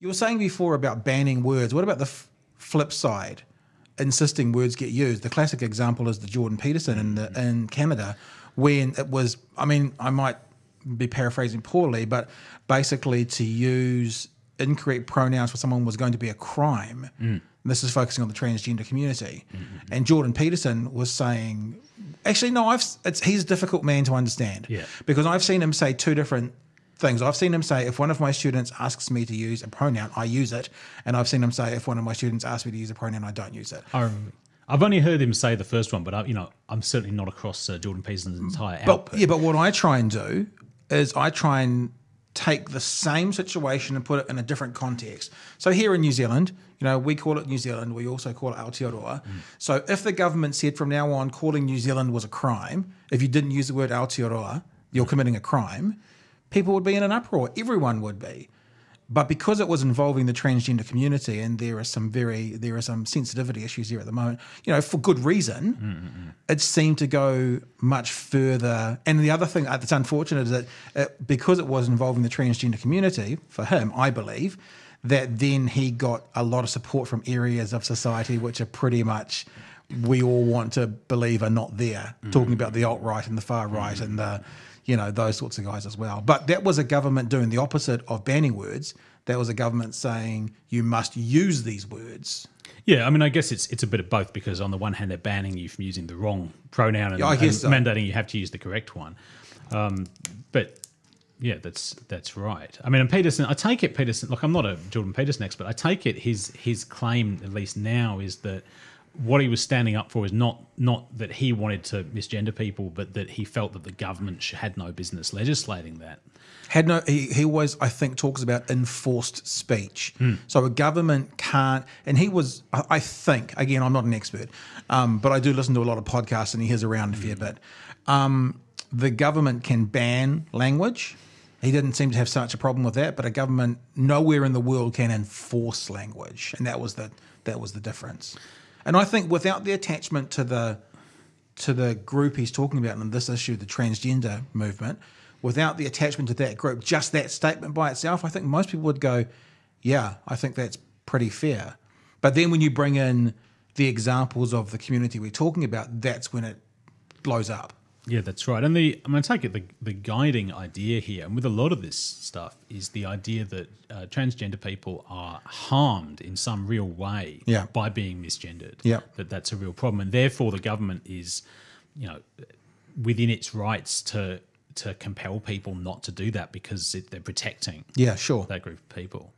You were saying before about banning words. What about the f- flip side? Insisting words get used. The classic example is the Jordan Peterson in the, in Canada, when it was. I mean, I might be paraphrasing poorly, but basically to use incorrect pronouns for someone was going to be a crime. Mm. This is focusing on the transgender community, mm-hmm, mm-hmm. and Jordan Peterson was saying, actually, no, I've. It's, he's a difficult man to understand. Yeah. because I've seen him say two different things. I've seen him say, if one of my students asks me to use a pronoun, I use it. And I've seen him say, if one of my students asks me to use a pronoun, I don't use it. I, I've only heard him say the first one, but I, you know, I'm certainly not across uh, Jordan Peterson's entire But output. yeah, but what I try and do is I try and take the same situation and put it in a different context. So here in New Zealand, you know, we call it New Zealand. We also call it Aotearoa. So if the government said from now on calling New Zealand was a crime, if you didn't use the word Aotearoa, you're committing a crime, people would be in an uproar. Everyone would be. But because it was involving the transgender community, and there are some very there are some sensitivity issues here at the moment, you know, for good reason, mm-hmm, mm-hmm. it seemed to go much further. And the other thing uh, that's unfortunate is that it, because it was involving the transgender community, for him, I believe, that then he got a lot of support from areas of society which are pretty much we all want to believe are not there. Talking about the alt right and the far right and the you know those sorts of guys as well. But that was a government doing the opposite of banning words. That was a government saying you must use these words. Yeah, I mean, I guess it's it's a bit of both because on the one hand they're banning you from using the wrong pronoun and, Yeah, and so. mandating you have to use the correct one. Um, but yeah, that's that's right. I mean, and Peterson, I take it Peterson. Look, I'm not a Jordan Peterson expert. I take it his his claim, at least now, is that what he was standing up for is not not that he wanted to misgender people, but that he felt that the government had no business legislating that. had no he, he always i think talks about enforced speech. So a government can't and he was i I think again i'm not an expert um, but i do listen to a lot of podcasts and he is around a fair bit. Um, the government can ban language. He didn't seem to have such a problem with that but a government nowhere in the world can enforce language. And that was the that was the difference and i think without the attachment to the to the group he's talking about in this issue, the transgender movement, without the attachment to that group, just that statement by itself, I think most people would go, yeah, I think that's pretty fair. But then when you bring in the examples of the community we're talking about, that's when it blows up. Yeah, that's right. And the I'm going to take it the the guiding idea here, and with a lot of this stuff, is the idea that uh, transgender people are harmed in some real way Yeah. by being misgendered. Yeah. that that's a real problem, and therefore the government is, you know, within its rights to to compel people not to do that because it, they're protecting Yeah, sure. that group of people.